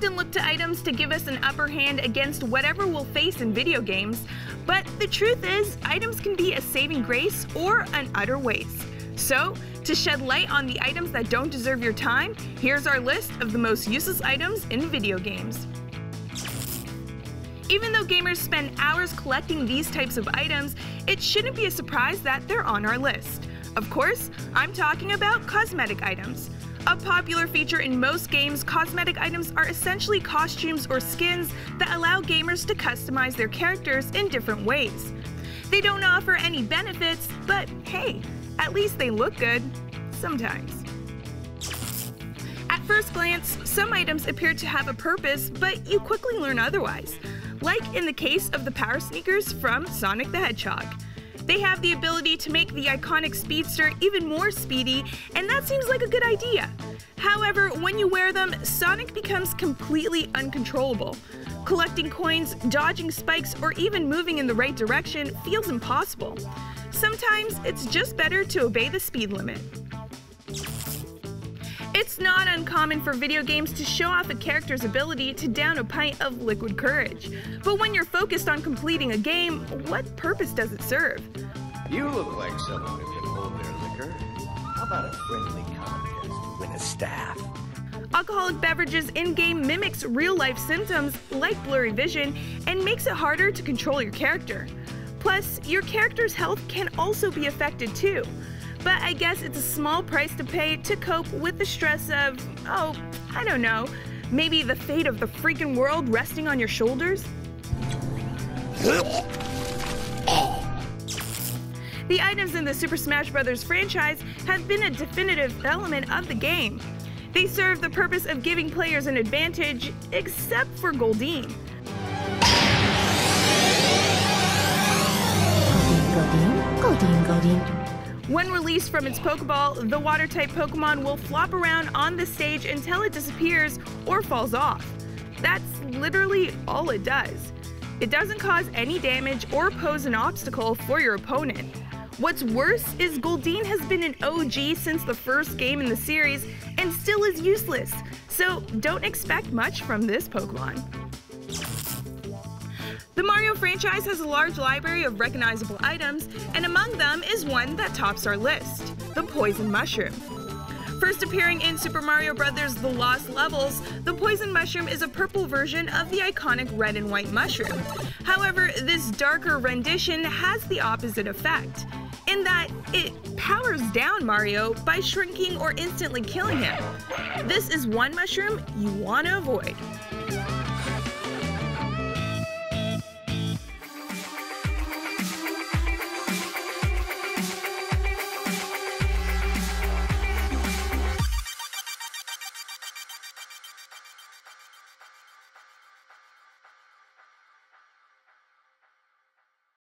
often look to items to give us an upper hand against whatever we'll face in video games, but the truth is, items can be a saving grace or an utter waste. So, to shed light on the items that don't deserve your time, here's our list of the most useless items in video games. Even though gamers spend hours collecting these types of items, it shouldn't be a surprise that they're on our list. Of course, I'm talking about cosmetic items. A popular feature in most games, cosmetic items are essentially costumes or skins that allow gamers to customize their characters in different ways. They don't offer any benefits, but hey, at least they look good. Sometimes. At first glance, some items appear to have a purpose, but you quickly learn otherwise. Like in the case of the power sneakers from Sonic the Hedgehog. They have the ability to make the iconic speedster even more speedy, and that seems like a good idea. However, when you wear them, Sonic becomes completely uncontrollable. Collecting coins, dodging spikes, or even moving in the right direction feels impossible. Sometimes it's just better to obey the speed limit. It's not uncommon for video games to show off a character's ability to down a pint of liquid courage. But when you're focused on completing a game, what purpose does it serve? You look like someone who can hold their liquor. How about a friendly contest to win a staff? Alcoholic beverages in-game mimics real-life symptoms like blurry vision and makes it harder to control your character. Plus, your character's health can also be affected too. But I guess it's a small price to pay to cope with the stress of, oh, I don't know, maybe the fate of the freaking world resting on your shoulders? The items in the Super Smash Bros. franchise have been a definitive element of the game. They serve the purpose of giving players an advantage, except for Goldeen. Goldeen, Goldeen, Goldeen. When released from its Pokeball, the water type Pokemon will flop around on the stage until it disappears or falls off. That's literally all it does. It doesn't cause any damage or pose an obstacle for your opponent. What's worse is Goldeen has been an OG since the first game in the series and still is useless, so don't expect much from this Pokemon. The Mario franchise has a large library of recognizable items, and among them is one that tops our list the Poison Mushroom. First appearing in Super Mario Bros. The Lost Levels, the Poison Mushroom is a purple version of the iconic red and white mushroom. However, this darker rendition has the opposite effect, in that it powers down Mario by shrinking or instantly killing him. This is one mushroom you want to avoid.